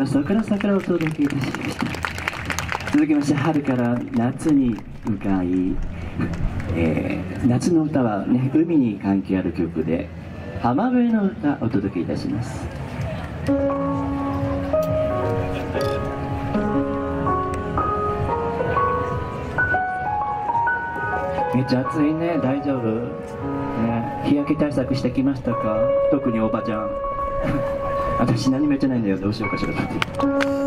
から桜をお届けいたしました。続きまして春から夏に向かい、えー、夏の歌はね海に関係ある曲で浜辺の歌をお届けいたします。めっちゃ暑いね。大丈夫、ね、日焼け対策してきましたか？特におばちゃん。私何もやってないんだよ。どうしようかしら。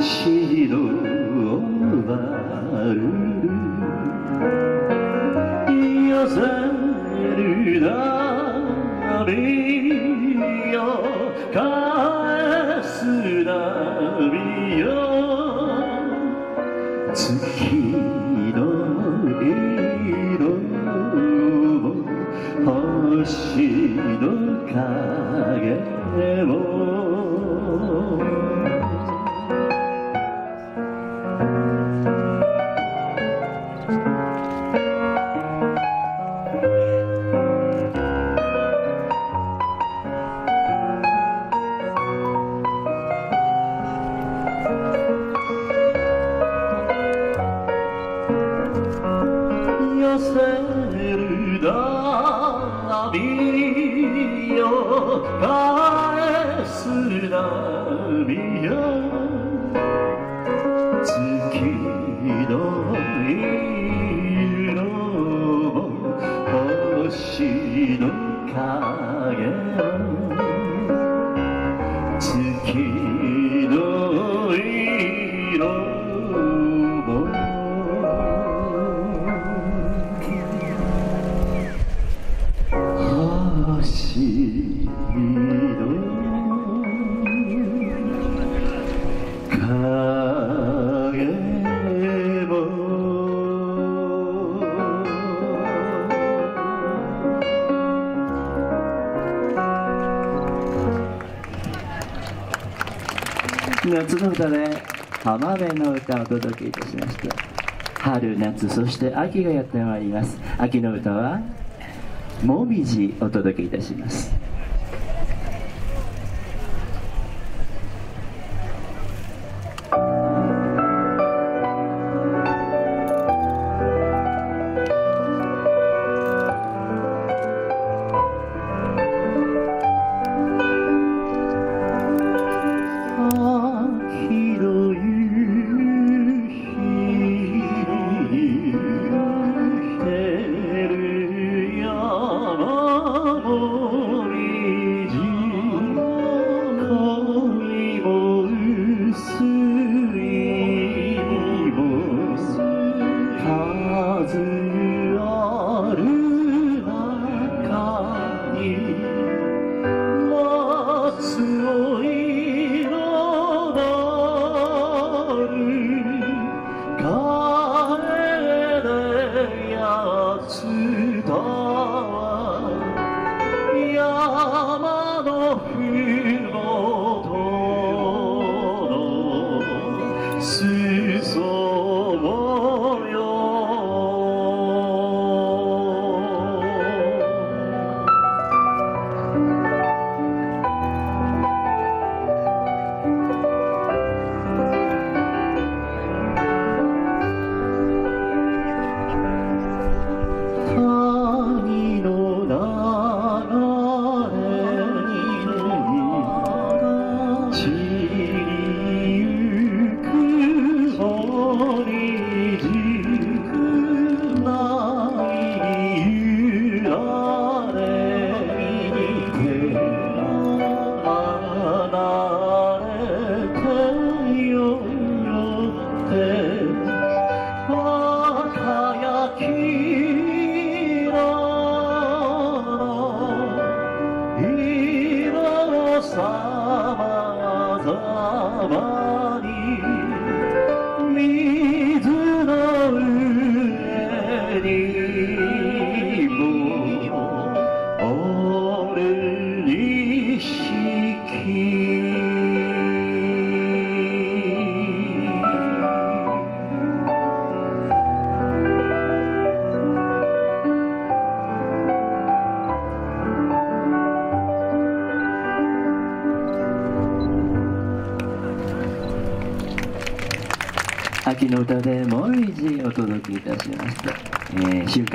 つ色も星の影浜辺の歌をお届けいたしまして春夏そして秋がやってまいります。秋の歌は「もみじ」お届けいたします。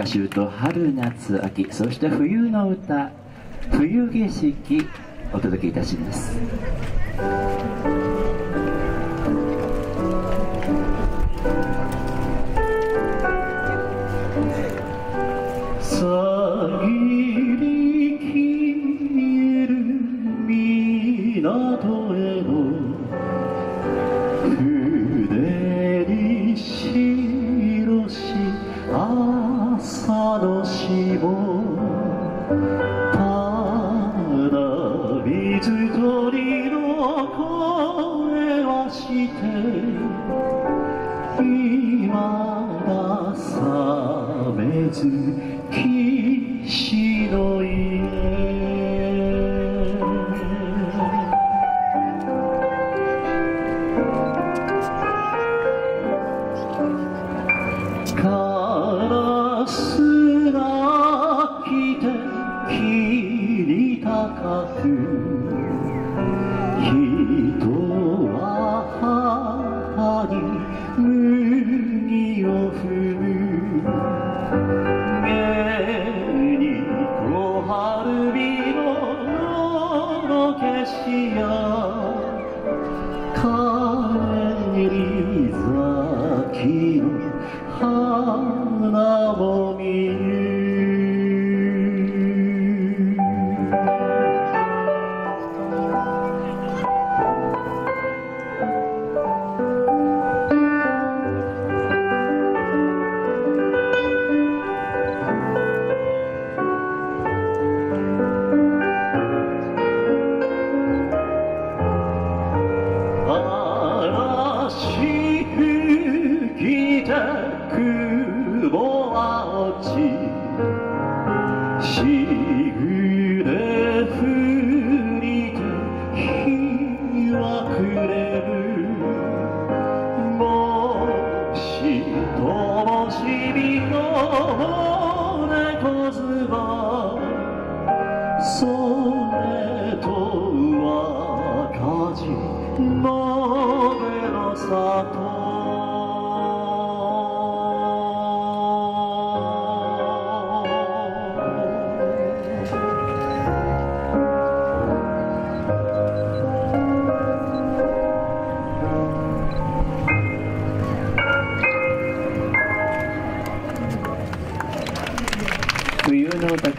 歌集と春夏秋そして冬の歌冬景色お届けいたします。遮り消える港への船に白しあ1,055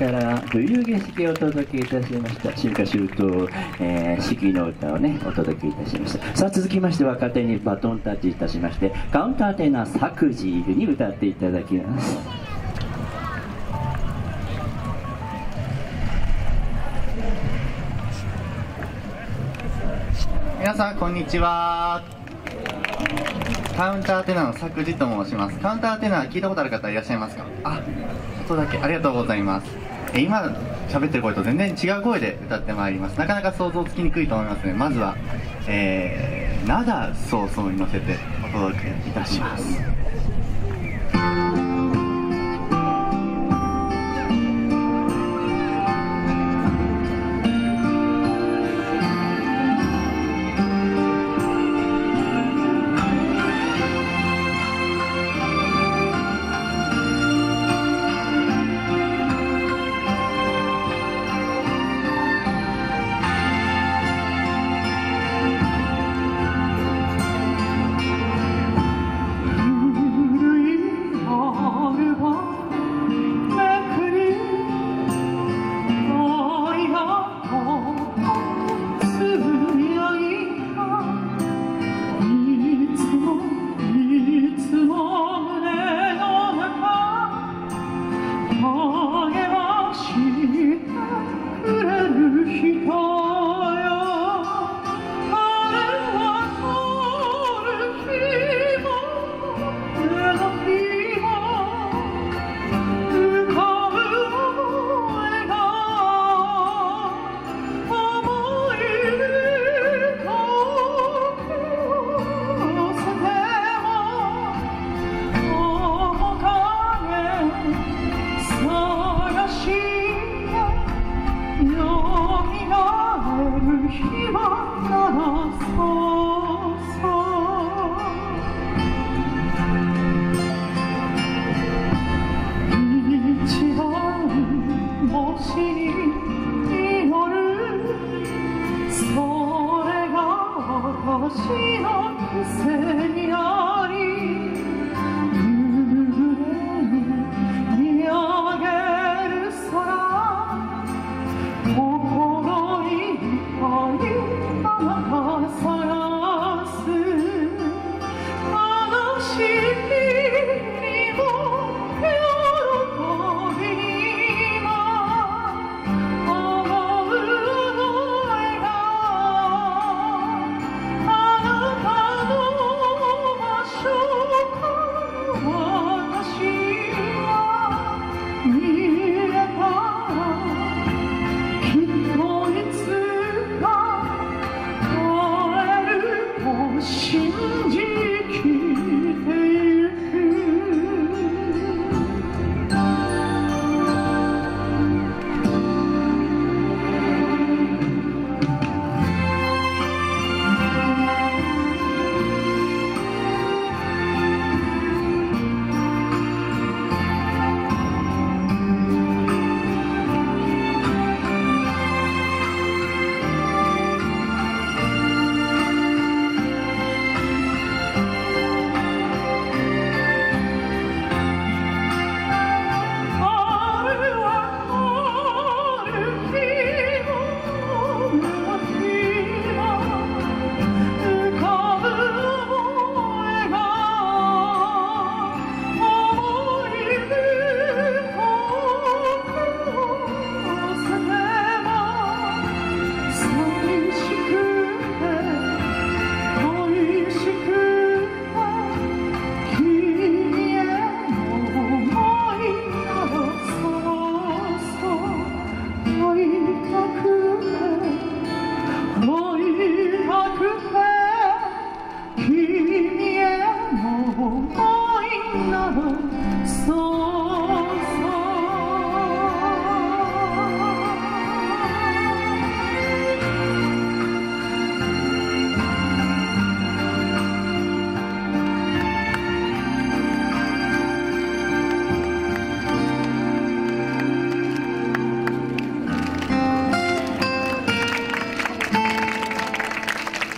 から冬景色をお届けいたしました？春夏秋冬、えー四季の歌をねお届けいたしました。さあ続きまして若手にバトンタッチいたしましてカウンターテナー作治に歌っていただきます。皆さんこんにちは。カウンターテナーの作治と申します。カウンターテナー聞いたことある方いらっしゃいますか？あちょっとだけありがとうございます。え今喋ってる声と全然違う声で歌ってまいります。なかなか想像つきにくいと思いますね。まずはえー、灘早々に乗せてお届けいたします。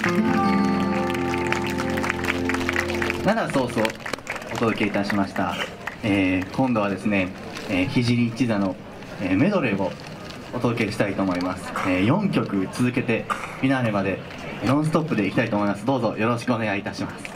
7そうそうお届けいたしました、えー、今度はですね、えー、聖一座の、えー、メドレーをお届けしたいと思います、えー、4曲続けてフィナーレまでノンストップでいきたいと思います。どうぞよろしくお願いいたします。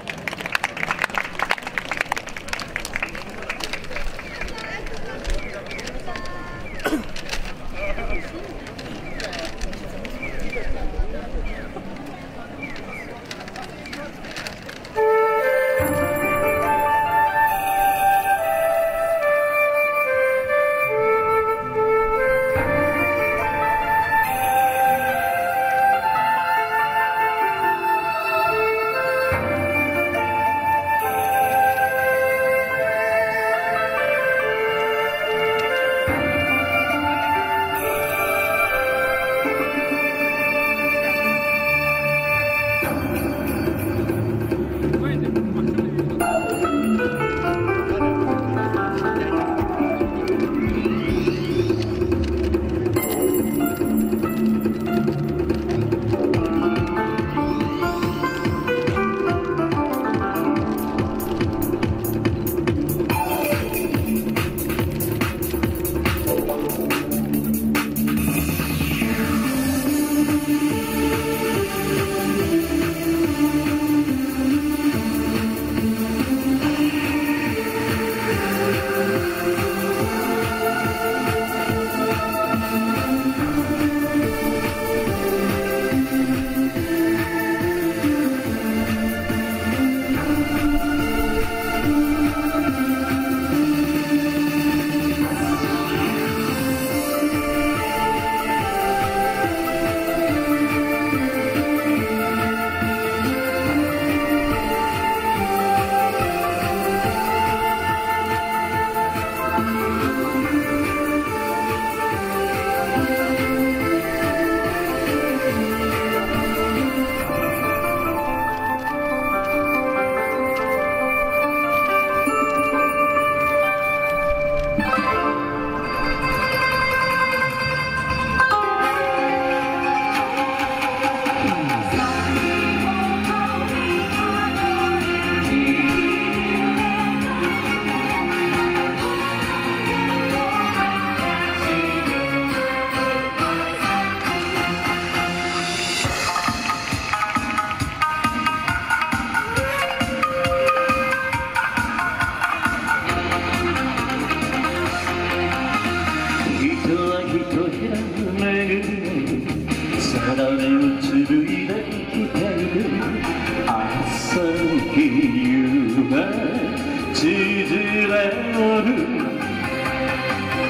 綴れる。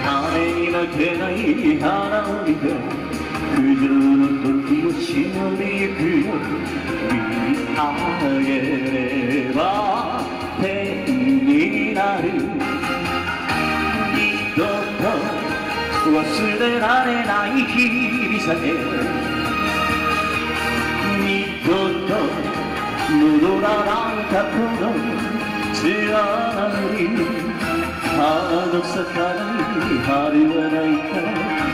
雨に負けない花を見て苦情の時を忍びゆくよ見上げれば天になる。二度と忘れられない日々さえ。二度と戻らない過去の知らない。花の咲かない春はないか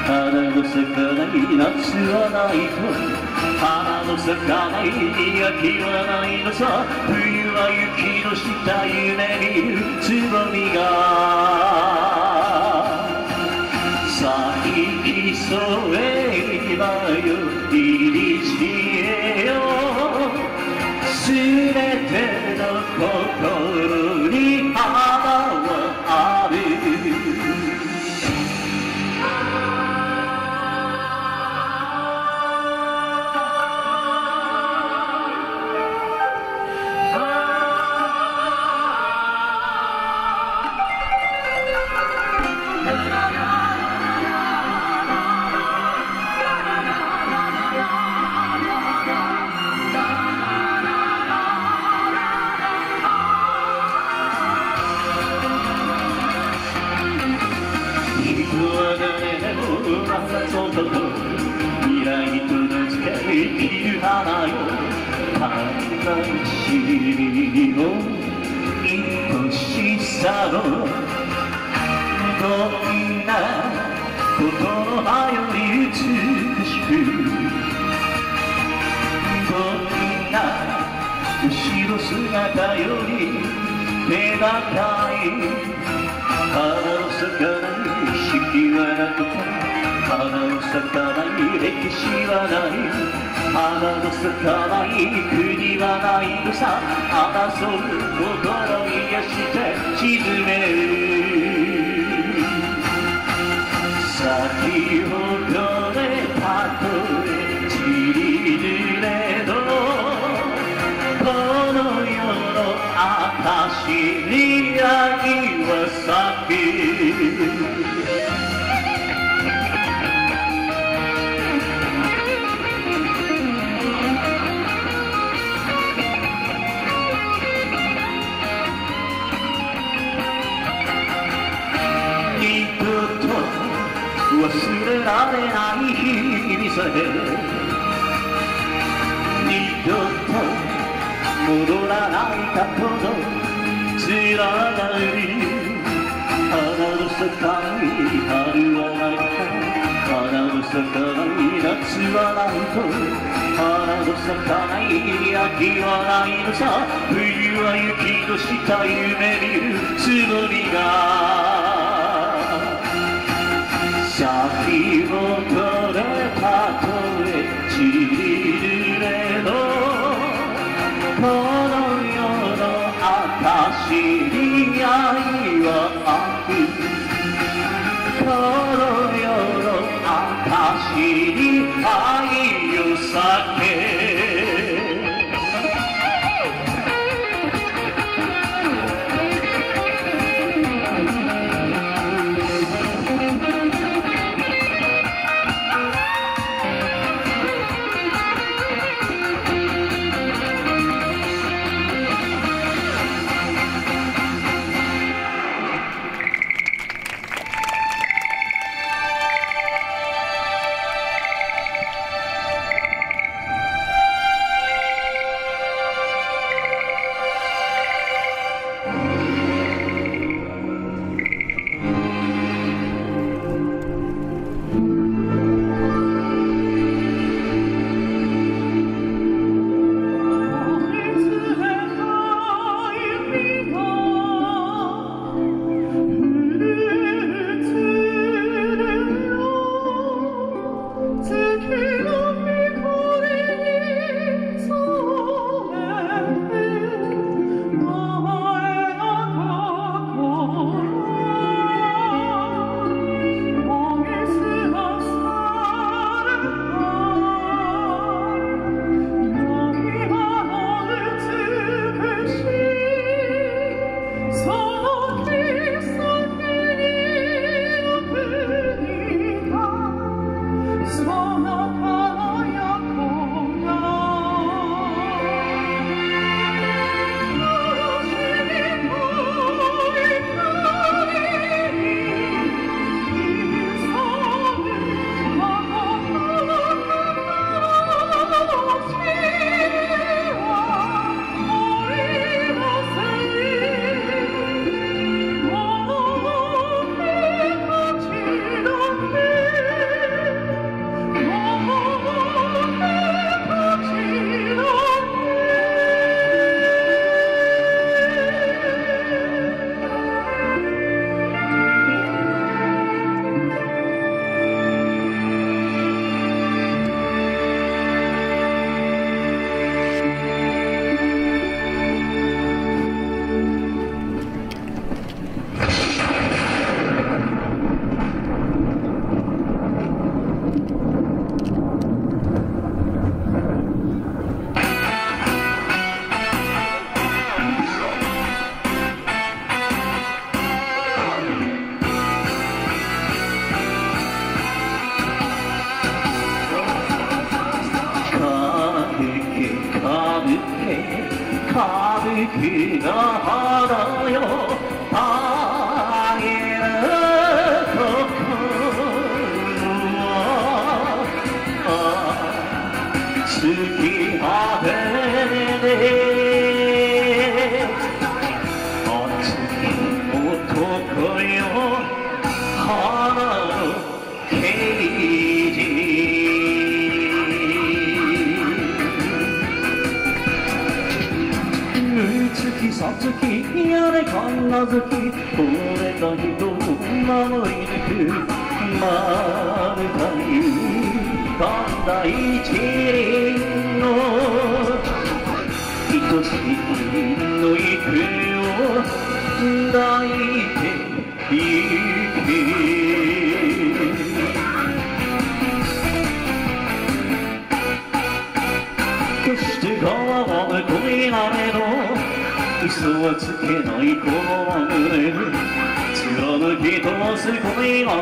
花の咲かない夏はないと花の咲かない秋はないのさ。冬は雪の下夢見るつぼみが咲き添えばよいにしえよすべての心花の咲かない四季はなくて花の咲かない歴史はない花の咲かない国はないのさ。争う心に癒して沈める。先ほどられない日々さえ二度と戻らない過去のつらがり花の咲かない春はないか花の咲かない夏はない。と花の咲かない秋はない。のさ冬は雪の下夢見る。つもりが先を取れたとえ散りぬれどこの世の証に愛はあるこの世の証に愛を咲くに神田一輪の愛しいの息を抱いてゆけ決して変わらぬ恋雨の嘘はつけない。この胸貫き通す恋心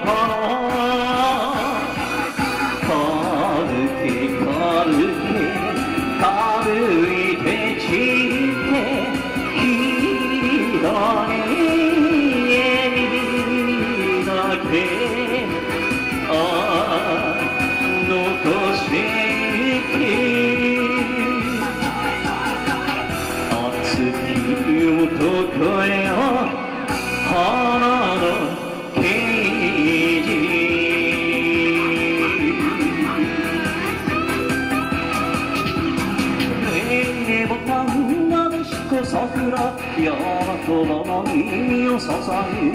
事ボタンなでしこ桜喜ばの耳を捧げ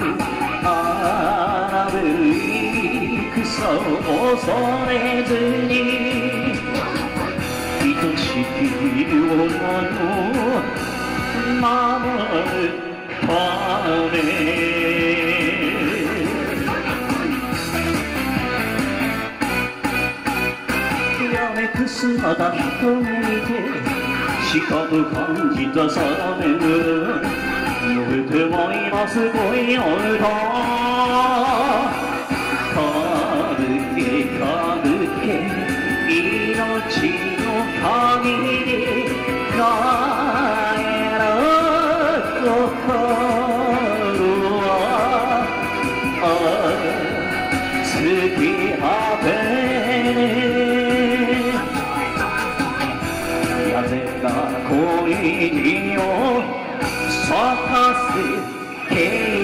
荒ぶり草を恐れずに愛しき女の守るためやめく姿人目にてしかと感じた定めぬ。燃えてもいます恋の歌。軽け軽け命の限り帰る心は風が恋にを咲かせて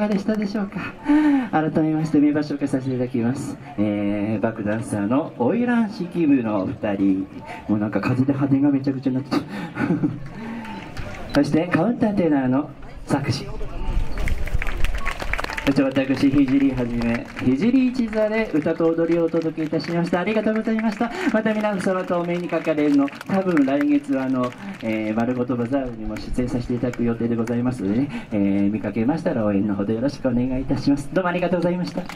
がでしたでしょうか？改めまして名場紹介させていただきます。えー、バックダンサーのオイラン式部の2人。もうなんか風で羽がめちゃくちゃになってた そしてカウンターテナーの作詞。そして私、ひじりはじめ、ひじり一座で歌と踊りをお届けいたしました。ありがとうございました。また皆様とお目にかかれるの、多分来月はあの、えー、丸ごとバザールにも出演させていただく予定でございますので、ね、えー見かけましたら応援のほどよろしくお願いいたします。どうもありがとうございました。はい、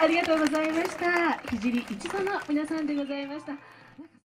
ありがとうございました。ひじり一座の皆さんでございました。